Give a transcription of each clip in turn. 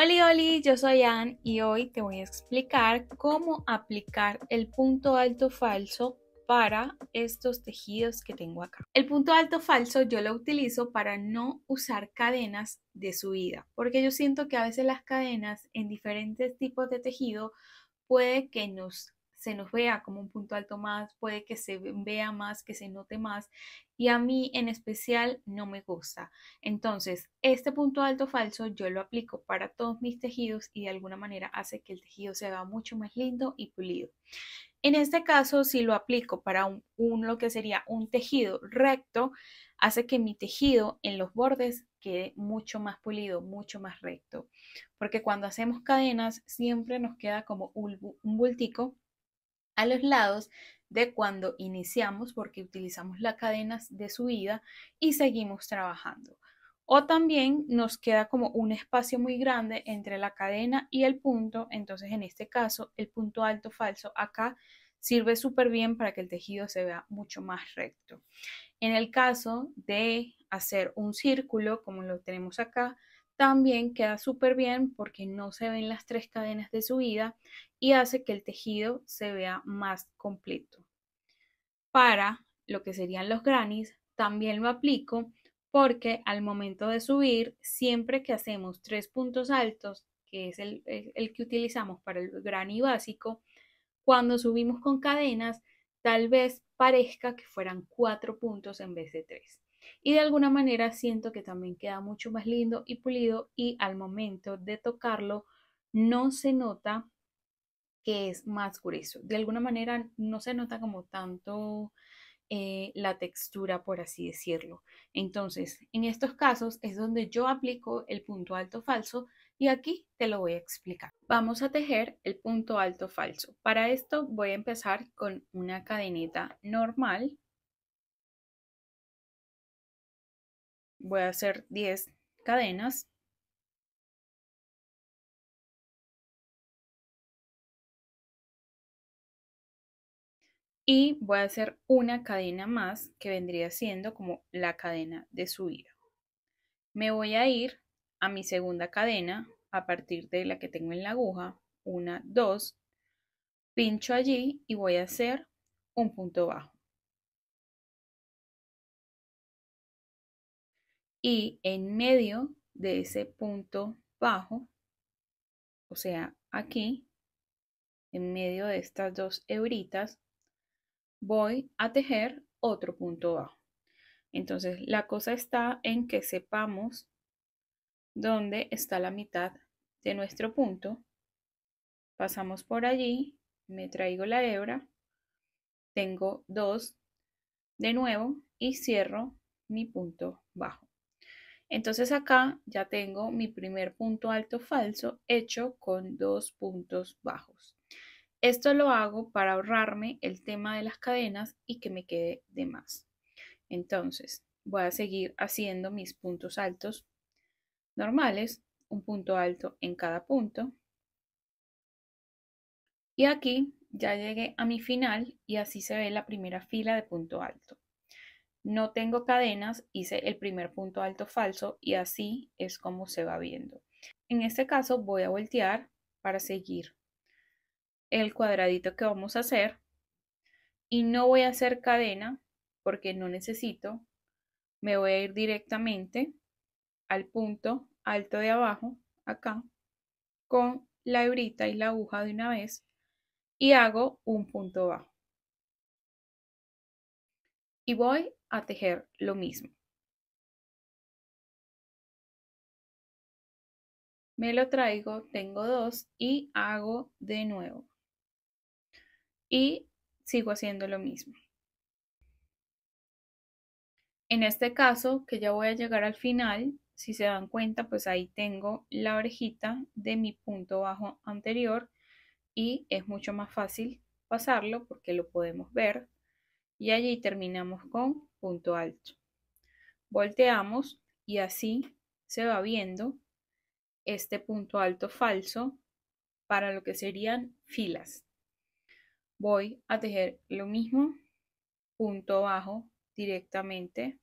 Hola, hola, yo soy Ann y hoy te voy a explicar cómo aplicar el punto alto falso para estos tejidos que tengo acá. El punto alto falso yo lo utilizo para no usar cadenas de subida, porque yo siento que a veces las cadenas en diferentes tipos de tejido puede que nos se nos vea como un punto alto más, puede que se vea más, que se note más y a mí en especial no me gusta. Entonces, este punto alto falso yo lo aplico para todos mis tejidos y de alguna manera hace que el tejido se vea mucho más lindo y pulido. En este caso, si lo aplico para un, lo que sería un tejido recto, hace que mi tejido en los bordes quede mucho más pulido, mucho más recto. Porque cuando hacemos cadenas siempre nos queda como un, un bultico a los lados de cuando iniciamos porque utilizamos las cadenas de subida y seguimos trabajando. O también nos queda como un espacio muy grande entre la cadena y el punto. Entonces, en este caso, el punto alto falso acá sirve súper bien para que el tejido se vea mucho más recto. En el caso de hacer un círculo, como lo tenemos acá, también queda súper bien porque no se ven las tres cadenas de subida y hace que el tejido se vea más completo. Para lo que serían los granis, también lo aplico porque al momento de subir, siempre que hacemos tres puntos altos, que es el, el que utilizamos para el granny básico, cuando subimos con cadenas, tal vez parezca que fueran cuatro puntos en vez de tres y de alguna manera siento que también queda mucho más lindo y pulido y al momento de tocarlo no se nota que es más grueso. De alguna manera no se nota como tanto eh, la textura, por así decirlo. Entonces, en estos casos es donde yo aplico el punto alto falso y aquí te lo voy a explicar. Vamos a tejer el punto alto falso. Para esto voy a empezar con una cadeneta normal voy a hacer 10 cadenas. Y voy a hacer una cadena más que vendría siendo como la cadena de subida. Me voy a ir a mi segunda cadena a partir de la que tengo en la aguja. Una, dos. Pincho allí y voy a hacer un punto bajo. Y en medio de ese punto bajo, o sea, aquí, en medio de estas dos hebritas, voy a tejer otro punto bajo. Entonces, la cosa está en que sepamos dónde está la mitad de nuestro punto. Pasamos por allí, me traigo la hebra, tengo dos de nuevo y cierro mi punto bajo. Entonces acá ya tengo mi primer punto alto falso hecho con dos puntos bajos. Esto lo hago para ahorrarme el tema de las cadenas y que me quede de más. Entonces voy a seguir haciendo mis puntos altos normales, un punto alto en cada punto. Y aquí ya llegué a mi final y así se ve la primera fila de punto alto no tengo cadenas, hice el primer punto alto falso y así es como se va viendo. En este caso voy a voltear para seguir el cuadradito que vamos a hacer y no voy a hacer cadena porque no necesito. Me voy a ir directamente al punto alto de abajo, acá, con la hebrita y la aguja de una vez y hago un punto bajo. Y voy a tejer lo mismo. Me lo traigo, tengo dos y hago de nuevo. Y sigo haciendo lo mismo. En este caso, que ya voy a llegar al final, si se dan cuenta, pues ahí tengo la orejita de mi punto bajo anterior y es mucho más fácil pasarlo porque lo podemos ver y allí terminamos con punto alto. Volteamos y así se va viendo este punto alto falso para lo que serían filas. Voy a tejer lo mismo, punto bajo directamente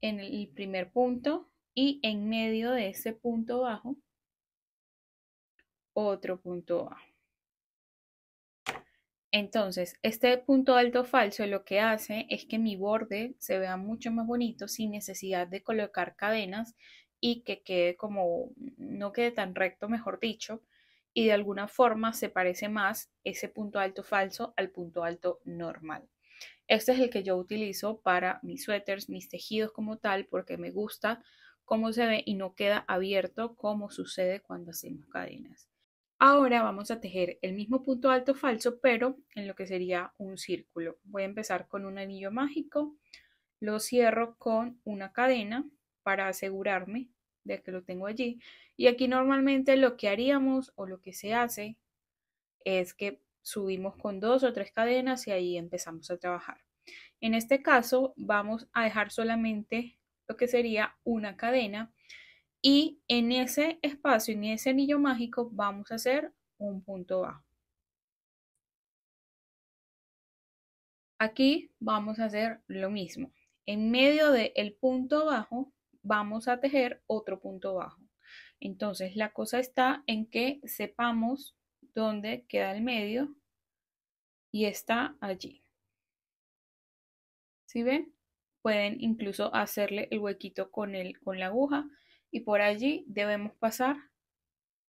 en el primer punto y en medio de ese punto bajo otro punto bajo. Entonces, este punto alto falso lo que hace es que mi borde se vea mucho más bonito sin necesidad de colocar cadenas y que quede como, no quede tan recto, mejor dicho, y de alguna forma se parece más ese punto alto falso al punto alto normal. Este es el que yo utilizo para mis suéteres, mis tejidos como tal, porque me gusta cómo se ve y no queda abierto como sucede cuando hacemos cadenas. Ahora vamos a tejer el mismo punto alto falso, pero en lo que sería un círculo. Voy a empezar con un anillo mágico, lo cierro con una cadena para asegurarme de que lo tengo allí. Y aquí normalmente lo que haríamos o lo que se hace es que subimos con dos o tres cadenas y ahí empezamos a trabajar. En este caso vamos a dejar solamente lo que sería una cadena y en ese espacio, en ese anillo mágico, vamos a hacer un punto bajo. Aquí vamos a hacer lo mismo. En medio del punto bajo vamos a tejer otro punto bajo. Entonces la cosa está en que sepamos dónde queda el medio y está allí. ¿Sí ven? Pueden incluso hacerle el huequito con, el, con la aguja y por allí debemos pasar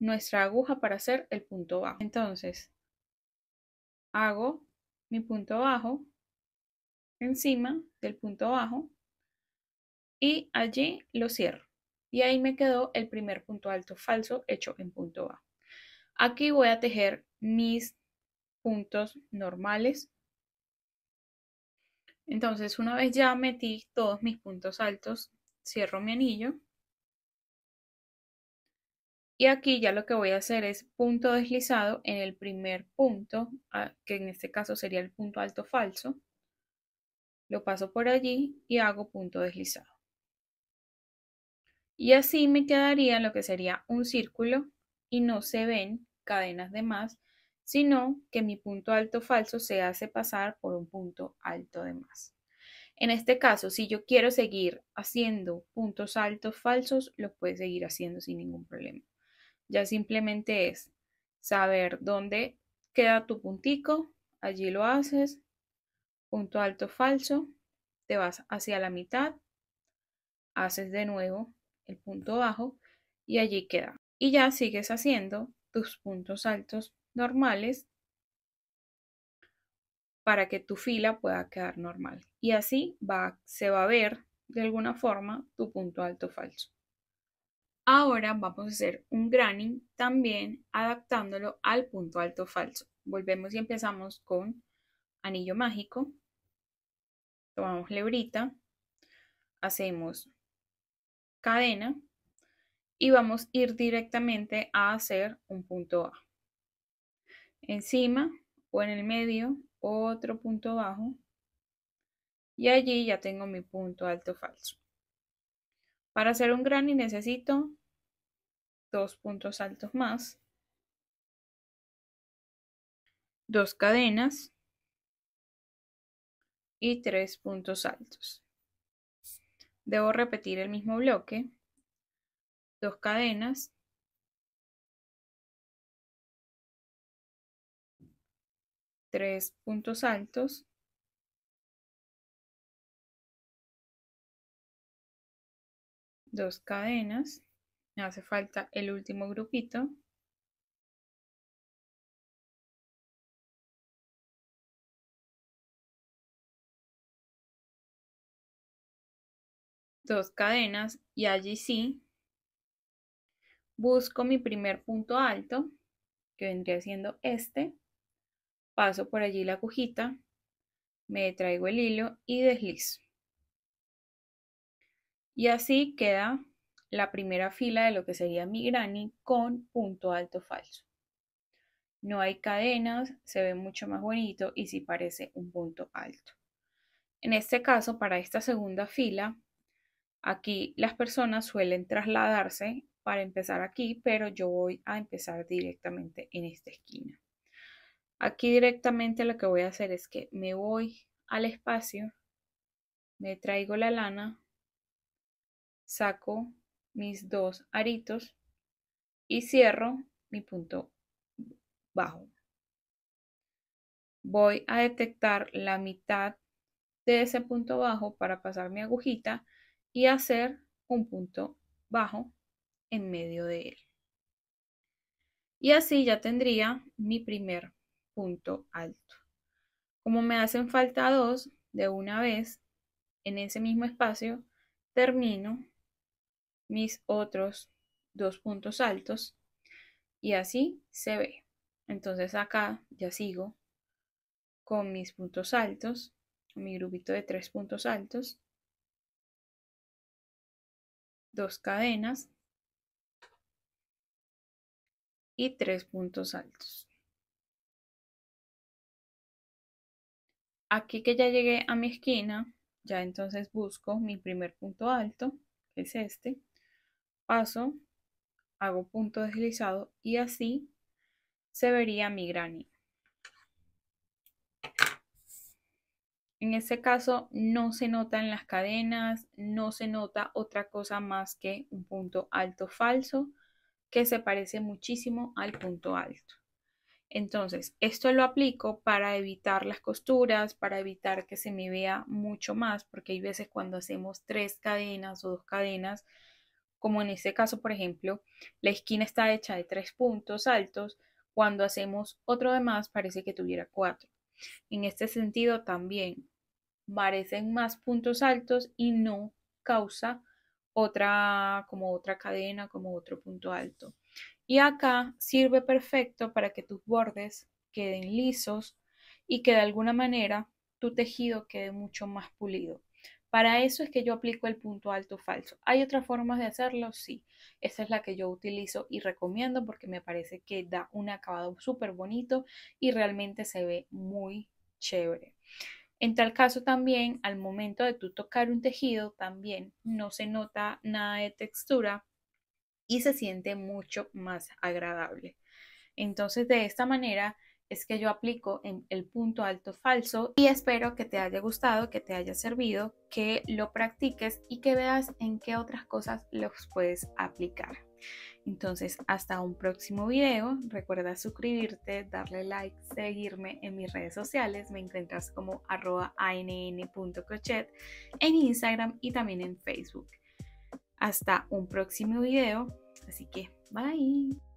nuestra aguja para hacer el punto bajo. Entonces, hago mi punto bajo encima del punto bajo y allí lo cierro. Y ahí me quedó el primer punto alto falso hecho en punto bajo. Aquí voy a tejer mis puntos normales. Entonces, una vez ya metí todos mis puntos altos, cierro mi anillo y aquí ya lo que voy a hacer es punto deslizado en el primer punto, ah, que en este caso sería el punto alto falso. Lo paso por allí y hago punto deslizado. Y así me quedaría lo que sería un círculo y no se ven cadenas de más, sino que mi punto alto falso se hace pasar por un punto alto de más. En este caso, si yo quiero seguir haciendo puntos altos falsos, lo puedes seguir haciendo sin ningún problema. Ya simplemente es saber dónde queda tu puntico, allí lo haces, punto alto falso, te vas hacia la mitad, haces de nuevo el punto bajo y allí queda. Y ya sigues haciendo tus puntos altos normales para que tu fila pueda quedar normal. Y así va, se va a ver de alguna forma tu punto alto falso. Ahora vamos a hacer un granning también adaptándolo al punto alto falso. Volvemos y empezamos con anillo mágico. Tomamos lebrita, hacemos cadena y vamos a ir directamente a hacer un punto bajo. Encima o en el medio otro punto bajo y allí ya tengo mi punto alto falso. Para hacer un granny necesito dos puntos altos más, dos cadenas y tres puntos altos. Debo repetir el mismo bloque, dos cadenas, tres puntos altos, dos cadenas, me hace falta el último grupito. Dos cadenas y allí sí busco mi primer punto alto, que vendría siendo este. Paso por allí la agujita, me traigo el hilo y deslizo. Y así queda la primera fila de lo que sería mi granny con punto alto falso. No hay cadenas, se ve mucho más bonito y sí parece un punto alto. En este caso, para esta segunda fila, aquí las personas suelen trasladarse para empezar aquí, pero yo voy a empezar directamente en esta esquina. Aquí directamente lo que voy a hacer es que me voy al espacio, me traigo la lana, saco mis dos aritos y cierro mi punto bajo. Voy a detectar la mitad de ese punto bajo para pasar mi agujita y hacer un punto bajo en medio de él. Y así ya tendría mi primer punto alto. Como me hacen falta dos, de una vez en ese mismo espacio termino mis otros dos puntos altos y así se ve. Entonces acá ya sigo con mis puntos altos, mi grupito de tres puntos altos, dos cadenas y tres puntos altos. Aquí que ya llegué a mi esquina, ya entonces busco mi primer punto alto, que es este, paso, hago punto deslizado y así se vería mi granito. En este caso no se nota en las cadenas, no se nota otra cosa más que un punto alto falso que se parece muchísimo al punto alto. Entonces, esto lo aplico para evitar las costuras, para evitar que se me vea mucho más, porque hay veces cuando hacemos tres cadenas o dos cadenas, como en este caso, por ejemplo, la esquina está hecha de tres puntos altos, cuando hacemos otro de más parece que tuviera cuatro. En este sentido también parecen más puntos altos y no causa otra como otra cadena, como otro punto alto. Y acá sirve perfecto para que tus bordes queden lisos y que de alguna manera tu tejido quede mucho más pulido. Para eso es que yo aplico el punto alto falso. ¿Hay otras formas de hacerlo? Sí. Esta es la que yo utilizo y recomiendo porque me parece que da un acabado súper bonito y realmente se ve muy chévere. En tal caso también, al momento de tú tocar un tejido, también no se nota nada de textura y se siente mucho más agradable. Entonces, de esta manera es que yo aplico en el punto alto falso y espero que te haya gustado, que te haya servido, que lo practiques y que veas en qué otras cosas los puedes aplicar. Entonces, hasta un próximo video. Recuerda suscribirte, darle like, seguirme en mis redes sociales. Me encuentras como arroba en Instagram y también en Facebook hasta un próximo video. Así que, bye.